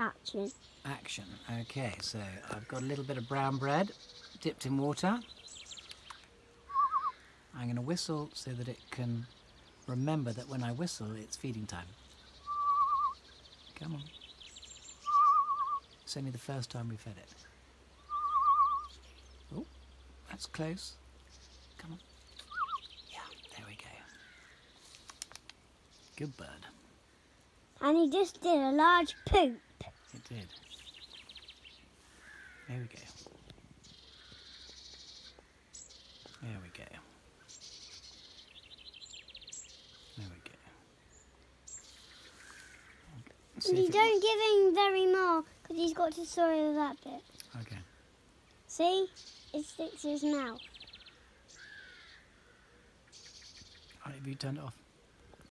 Action. Action. Okay, so I've got a little bit of brown bread dipped in water. I'm going to whistle so that it can remember that when I whistle, it's feeding time. Come on. It's only the first time we fed it. Oh, that's close. Come on. Yeah, there we go. Good bird. And he just did a large poop. It did. There we go. There we go. There we go. And you don't give him very more because he's got to swallow that bit. Okay. See? It sticks to his mouth. Right, have you turned it off?